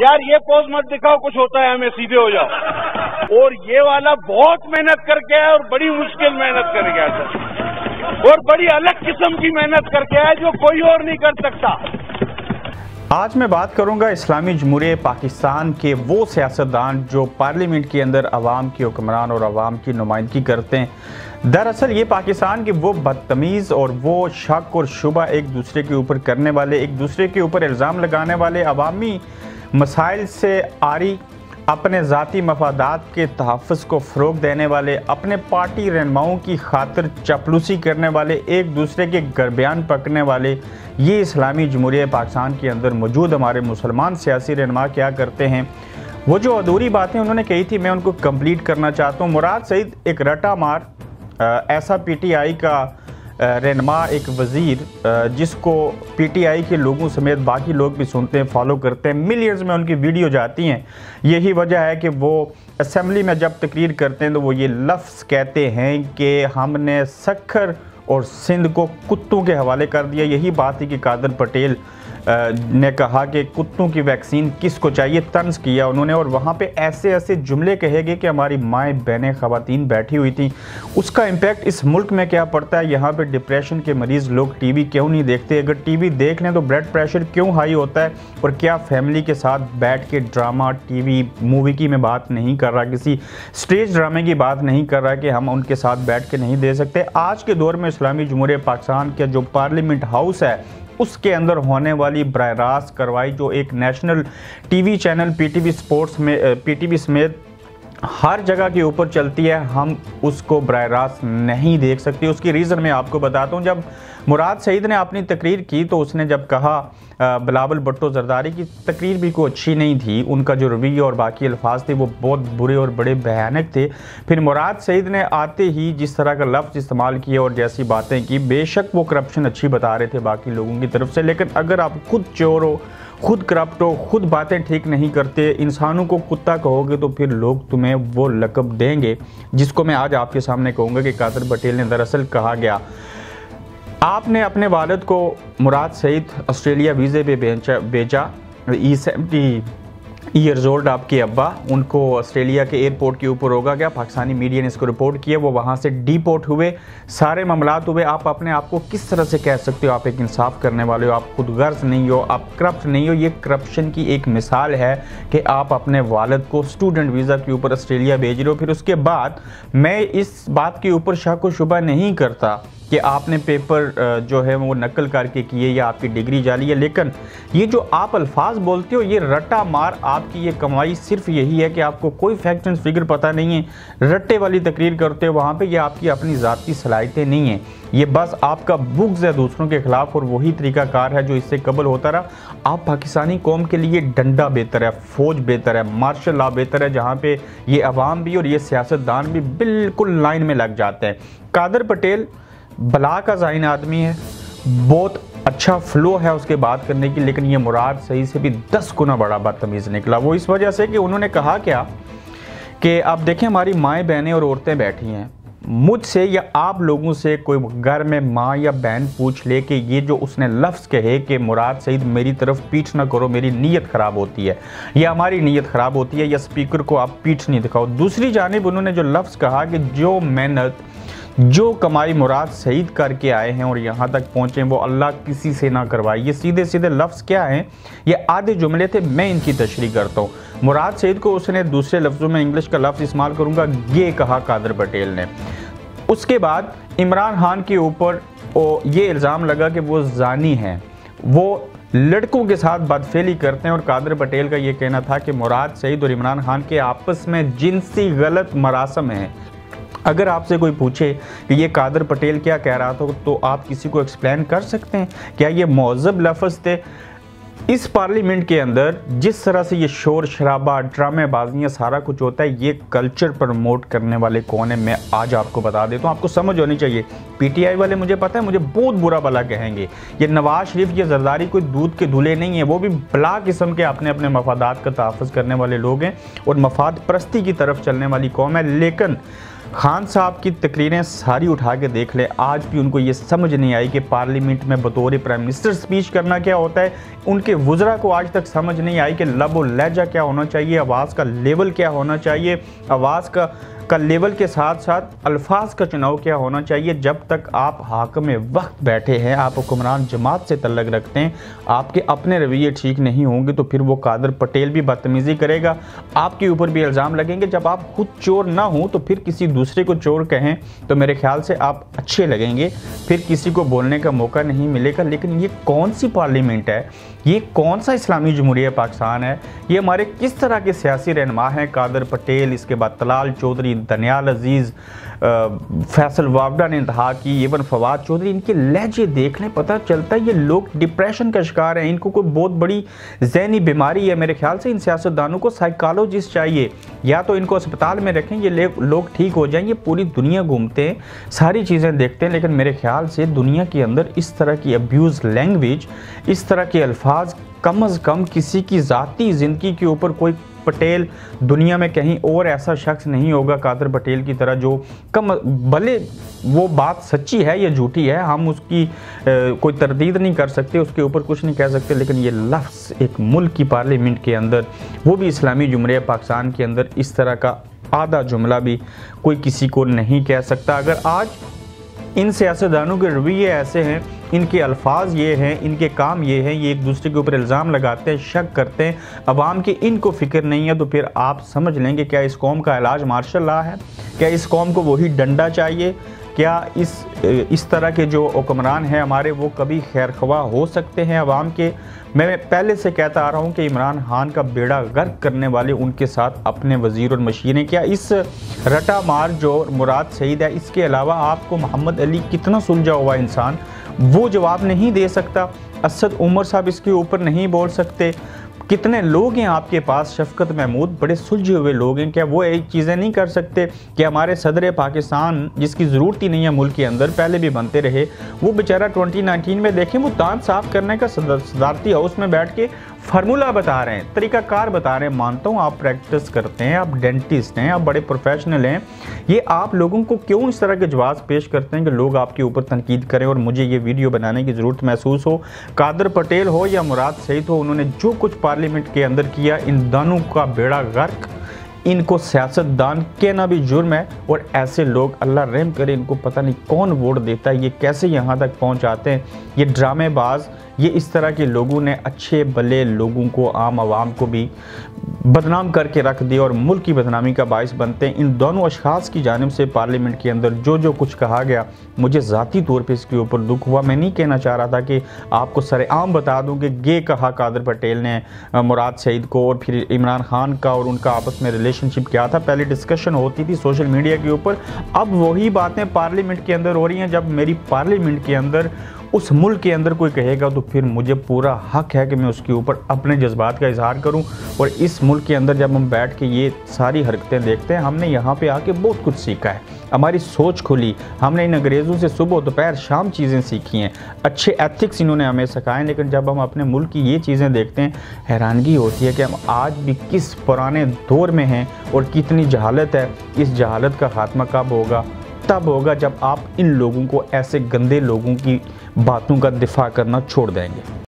یار یہ پوز مت دکھاؤ، کچھ ہوتا ہے، ہمیں سیدھے ہو جاؤ۔ اور یہ والا بہت محنت کر کے آیا اور بڑی مشکل محنت کر کے آیا اور بڑی الگ قسم کی محنت کر کے آیا جو کوئی اور نہیں کر سکتا۔ آج میں بات کروں گا اسلامی جمہوریہ پاکستان کے وہ سیاستدان جو پارلیمنٹ کے اندر عوام کی حکمران اور عوام کی نمائندگی کرتے ہیں۔ دراصل یہ پاکستان کے وہ بدتمیز اور وہ شک اور شبہ ایک دوسرے کے اوپر کرنے والے، ایک دوسرے کے اوپر الزام لگانے والے عوامی مسائل سے آری اپنے ذاتی مفادات کے تحفظ کو فروغ دینے والے، اپنے پارٹی رہنماؤں کی خاطر چپلوسی کرنے والے، ایک دوسرے کے گربیان پکنے والے۔ یہ اسلامی جمہوریہ پاکستان کے اندر موجود ہمارے مسلمان سیاسی رہنما کیا کرتے ہیں؟ وہ جو ادھوری باتیں انہوں نے کہی تھی، میں ان کو کمپلیٹ کرنا چاہتا ہوں۔ مراد سعید ایک رٹا مار ایسا پی ٹی آئی کا رہنما ایک وزیر جس کو پی ٹی آئی کے لوگوں سمیت باقی لوگ بھی سنتے ہیں فالو کرتے ہیں ملینز میں ان کی ویڈیو جاتی ہیں۔ یہی وجہ ہے کہ وہ اسمبلی میں جب تقریر کرتے ہیں تو وہ یہ لفظ کہتے ہیں کہ ہم نے سکھر اور سندھ کو کتوں کے حوالے کر دیا۔ یہی بات ہی کہ قادر پٹیل نے کہا کہ کتوں کی ویکسین کس کو چاہیے طنز کیا انہوں نے اور وہاں پہ ایسے ایسے جملے کہے گے کہ ہماری مائیں بہنیں خواتین بیٹھی ہوئی تھیں۔ اس کا امپیکٹ اس ملک میں کیا پڑتا ہے؟ یہاں پہ ڈپریشن کے مریض لوگ ٹی وی کیوں نہیں دیکھتے؟ اگر ٹی وی دیکھ لیں تو بلڈ پریشر کیوں ہائی ہوتا ہے؟ اور کیا فیملی کے ساتھ بیٹھ کے ڈرامہ ٹی وی مووی کی میں بات نہیں کر رہا کسی سٹیج ڈرامے کی بات نہیں کر رہا کہ ہم ان کے ساتھ بیٹھ کے نہیں دے سکتے؟ آج کے دور میں اسلامی جمہوریہ پاکستان کے جو پارلیمنٹ ہاؤس ہے اس کے اندر ہونے والی براہ راست کروائی جو ایک national T V channel P T V sports میں، پی ٹی وی سمیت ہر جگہ کے اوپر چلتی ہے، ہم اس کو براہ راست نہیں دیکھ سکتے۔ اس کی ریزن میں آپ کو بتاتا ہوں، جب مراد سعید نے اپنی تقریر کی تو اس نے جب کہا بلاول بٹو زرداری کی تقریر بھی کوئی اچھی نہیں تھی۔ ان کا جو رویہ اور باقی الفاظ تھے وہ بہت برے اور بڑے بھیانک تھے۔ پھر مراد سعید نے آتے ہی جس طرح کا لفظ استعمال کیا اور جیسی باتیں کی، بے شک وہ کرپشن اچھی بتا رہے تھے باقی لوگوں کی طرف سے۔ لیکن اگر آپ خود چور ہو خود کرپٹ ہو خود باتیں ٹھیک نہیں کرتے، انسانوں کو کتا کہو گے تو پھر لوگ تمہیں وہ لقب دیں گے، جس کو میں آج آپ کے سامنے کہوں گا کہ قادر پٹیل نے دراصل کہا گیا۔ آپ نے اپنے والد کو مراد سعید آسٹریلیا ویزے پہ بیچا ای سیمٹی ایئرز اولڈ آپ کے ابا ان کو آسٹریلیا کے ایئرپورٹ کے اوپر ہوگا گیا پاکستانی میڈیا نے اس کو رپورٹ کیا وہ وہاں سے ڈی پورٹ ہوئے سارے معاملات ہوئے آپ اپنے آپ کو کس طرح سے کہہ سکتے ہو آپ ایک انصاف کرنے والے ہو آپ خود غرض نہیں ہو آپ کرپٹ نہیں ہو یہ کرپشن کی ایک مثال ہے کہ آپ اپنے والد کو اسٹوڈنٹ ویزا کے اوپر آسٹریلیا بھیج رہے ہو پھر اس کے بعد میں اس بات کے اوپر شک و شبہ نہیں کرتا کہ آپ نے پیپر جو ہے وہ نقل کر کے کیے، یا آپ کی ڈگری جالی ہے، لیکن یہ جو آپ الفاظ بولتے ہو، یہ رٹا مار آپ کی یہ کمائی صرف یہی ہے کہ آپ کو کوئی فیکٹ اینڈ فگر پتہ نہیں ہے۔ رٹے والی تقریر کرتے ہو، وہاں پہ یہ آپ کی اپنی ذاتی صلاحیتیں نہیں ہیں۔ یہ بس آپ کا بغض ہے دوسروں کے خلاف، اور وہی طریقہ کار ہے جو اس سے قبل ہوتا رہا۔ آپ پاکستانی قوم کے لیے ڈنڈا بہتر ہے، فوج بہتر ہے، مارشل لا بہتر ہے، جہاں پہ یہ عوام بھی اور یہ سیاستدان بھی بالکل لائن میں لگ جاتے ہیں۔ قادر پٹیل بلا کا ذائن آدمی ہے، بہت اچھا فلو ہے اس کے بات کرنے کی، لیکن یہ مراد صحیح سے بھی دس گنا بڑا بدتمیز نکلا۔ وہ اس وجہ سے کہ انہوں نے کہا کیا کہ آپ دیکھیں ہماری مائیں بہنیں اور عورتیں بیٹھی ہیں۔ مجھ سے یا آپ لوگوں سے کوئی گھر میں ماں یا بہن پوچھ لے کہ یہ جو اس نے لفظ کہے کہ مراد سعید میری طرف پیٹھ نہ کرو، میری نیت خراب ہوتی ہے، یا ہماری نیت خراب ہوتی ہے، یا سپیکر کو آپ پیٹھ نہیں دکھاؤ۔ دوسری جانب انہوں نے جو لفظ کہا کہ جو محنت جو کمائی مراد سعید کر کے آئے ہیں اور یہاں تک پہنچیں وہ اللہ کسی سے نہ کروائے۔ یہ سیدھے سیدھے لفظ کیا ہیں؟ یہ آدھے جملے تھے، میں ان کی تشریح کرتا ہوں۔ مراد سعید کو اس نے دوسرے لفظوں میں انگلش کا لفظ استعمال کروں گا، یہ کہا قادر پٹیل نے۔ اس کے بعد عمران خان کے اوپر یہ الزام لگا کہ وہ زانی ہیں۔ وہ لڑکوں کے ساتھ بدفعلی کرتے ہیں اور قادر پٹیل کا یہ کہنا تھا کہ مراد سعید اور عمران خان کے آپس میں جنسی غلط مراسم ہیں۔ اگر آپ سے کوئی پوچھے کہ یہ قادر پٹیل کیا کہہ رہا تھا، تو آپ کسی کو ایکسپلین کر سکتے ہیں کیا یہ معذب لفظ تھے؟ اس پارلیمنٹ کے اندر جس طرح سے یہ شور شرابہ ڈرامے بازیاں سارا کچھ ہوتا ہے، یہ کلچر پرموٹ کرنے والے کون ہیں؟ میں آج آپ کو بتا دیتا ہوں، آپ کو سمجھ ہونی چاہیے۔ پی ٹی آئی والے مجھے پتہ ہے، مجھے بہت برا بلا کہیں گے۔ یہ نواز شریف یہ زرداری کوئی دودھ کے دھلے نہیں ہیں، وہ بھی بلا قسم کے اپنے اپنے مفادات کا تحفظ کرنے والے لوگ ہیں اور مفاد پرستی کی طرف چلنے والی قوم ہے۔ لیکن خان صاحب کی تقریریں ساری اٹھا کے دیکھ لیں۔ آج بھی ان کو یہ سمجھ نہیں آئی کہ پارلیمنٹ میں بطور پرائم منسٹر سپیچ کرنا کیا ہوتا ہے۔ ان کے وزراء کو آج تک سمجھ نہیں آئی کہ لب و لہجہ کیا ہونا چاہیے، آواز کا لیول کیا ہونا چاہیے، آواز کا کا لیول کے ساتھ ساتھ الفاظ کا چناؤ کیا ہونا چاہیے جب تک آپ حاکم وقت بیٹھے ہیں، آپ حکمران جماعت سے تعلق رکھتے ہیں، آپ کے اپنے رویے ٹھیک نہیں ہوں گے تو پھر وہ قادر پٹیل بھی بدتمیزی کرے گا۔ آپ کے اوپر بھی الزام لگیں گے، جب آپ خود چور نہ ہوں تو پھر کسی دوسرے کو چور کہیں تو میرے خیال سے آپ اچھے لگیں گے۔ پھر کسی کو بولنے کا موقع نہیں ملے گا، لیکن یہ کون سی پارلیمنٹ ہے؟ یہ کون سا اسلامی جمہوریہ پاکستان ہے؟ یہ ہمارے کس طرح کے سیاسی رہنما ہیں؟ قادر پٹیل، اس کے بعد طلال چودھری دنیال عزیز فیصل وابڈا نے انتہا کی ایون فواد چودھری، ان کے لہجے دیکھ لیں پتہ چلتا ہے، یہ لوگ ڈپریشن کا شکار ہیں، ان کو کوئی بہت بڑی ذہنی بیماری ہے، میرے خیال سے ان سیاستدانوں کو سائیکالوجسٹ چاہیے، یا تو ان کو اسپتال میں رکھیں، یہ لوگ ٹھیک ہو جائیں، یہ پوری دنیا گھومتے ہیں، ساری چیزیں دیکھتے ہیں، لیکن میرے خیال سے دنیا کے اندر اس طرح کی ابیوز لینگویج اس طرح کے الفاظ کم از کم کسی کی ذاتی زندگی کے اوپر کوئی پٹیل دنیا میں کہیں اور ایسا شخص نہیں ہوگا قادر پٹیل کی طرح جو کم بھلے وہ بات سچی ہے یا جھوٹی ہے، ہم اس کی کوئی تردید نہیں کر سکتے، اس کے اوپر کچھ نہیں کہہ سکتے، لیکن یہ لفظ ایک ملک کی پارلیمنٹ کے اندر، وہ بھی اسلامی جمہوریہ پاکستان کے اندر اس طرح کا آدھا جملہ بھی کوئی کسی کو نہیں کہہ سکتا۔ اگر آج ان سیاستدانوں کے رویے ایسے ہیں، ان کے الفاظ یہ ہیں، ان کے کام یہ ہیں، یہ ایک دوسرے کے اوپر الزام لگاتے ہیں، شک کرتے ہیں۔ عوام کی ان کو فکر نہیں ہے تو پھر آپ سمجھ لیں کہ کیا اس قوم کا علاج مارشل لا ہے؟ کیا اس قوم کو وہی ڈنڈا چاہیے؟ کیا اس اس طرح کے جو حکمران ہیں ہمارے وہ کبھی خیر خواہ ہو سکتے ہیں عوام کے؟ میں پہلے سے کہتا آ رہا ہوں کہ عمران خان کا بیڑا غرق کرنے والے ان کے ساتھ اپنے وزیر اور مشیریں کیا اس رٹا مار جو مراد سعید ہے، اس کے علاوہ آپ کو محمد علی کتنا سلجھا ہوا انسان؟ وہ جواب نہیں دے سکتا۔ اسد عمر صاحب اس کے اوپر نہیں بول سکتے۔ کتنے لوگ ہیں آپ کے پاس؟ شفقت محمود، بڑے سلجھے ہوئے لوگ ہیں کیا وہ ایک چیزیں نہیں کر سکتے کہ ہمارے صدر پاکستان، جس کی ضرورت ہی نہیں ہے ملک کے اندر، پہلے بھی بنتے رہے۔ وہ بیچارہ ٹونٹی نائنٹین میں دیکھیں، وہ دانت صاف کرنے کا صدارتی ہاؤس میں بیٹھ کے فرمولہ بتا رہے ہیں، طریقہ کار بتا رہے ہیں، مانتا ہوں، آپ پریکٹس کرتے ہیں، آپ ڈینٹسٹ ہیں، آپ بڑے پروفیشنل ہیں۔ یہ آپ لوگوں کو کیوں اس طرح کے جواز پیش کرتے ہیں کہ لوگ آپ کے اوپر تنقید کریں اور مجھے یہ ویڈیو بنانے کی ضرورت محسوس ہو؟ قادر پٹیل ہو یا مراد سعید ہو، انہوں نے جو کچھ پارلیمنٹ کے اندر کیا، ان دانوں کا بیڑا غرق ان کو سیاست دان کہنا بھی جرم ہے اور ایسے لوگ اللہ رحم کرے، ان کو پتہ نہیں کون ووٹ دیتا ہے، یہ کیسے یہاں تک پہنچ آتے ہیں؟ یہ ڈرامے باز، یہ اس طرح کے لوگوں نے اچھے بلے لوگوں کو، عام عوام کو بھی بدنام کر کے رکھ دیا اور ملک کی بدنامی کا باعث بنتے ہیں۔ ان دونوں اشخاص کی جانب سے پارلیمنٹ کے اندر جو جو کچھ کہا گیا، مجھے ذاتی طور پہ اس کے اوپر دکھ ہوا۔ میں نہیں کہنا چاہ رہا تھا کہ آپ کو سر عام بتا دوں کہ گے کہا قادر پٹیل نے، مراد سعید کو اور پھر عمران خان کا اور ان کا آپس میں ریلیشن شپ کیا تھا، پہلے ڈسکشن ہوتی تھی سوشل میڈیا کے اوپر، اب وہی باتیں پارلیمنٹ کے اندر ہو رہی ہیں۔ جب میری پارلیمنٹ کے اندر اس ملک کے اندر کوئی کہے گا تو پھر مجھے پورا حق ہے کہ میں اس کے اوپر اپنے جذبات کا اظہار کروں اور اس ملک کے اندر جب ہم بیٹھ کے یہ ساری حرکتیں دیکھتے ہیں، ہم نے یہاں پہ آ کے بہت کچھ سیکھا ہے۔ ہماری سوچ کھلی۔ ہم نے ان انگریزوں سے صبح دوپہر شام چیزیں سیکھی ہیں۔ اچھے ایتھکس انہوں نے ہمیں سکھائے، لیکن جب ہم اپنے ملک کی یہ چیزیں دیکھتے ہیں، حیرانگی ہوتی ہے کہ ہم آج بھی کس پرانے دور میں ہیں اور کتنی جہالت ہے۔ اس جہالت کا خاتمہ کب ہوگا؟ تب ہوگا جب آپ ان لوگوں کو، ایسے گندے لوگوں کی باتوں کا دفاع کرنا چھوڑ دیں گے۔